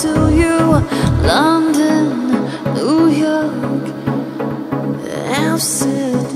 to you. London, New York, Amsterdam.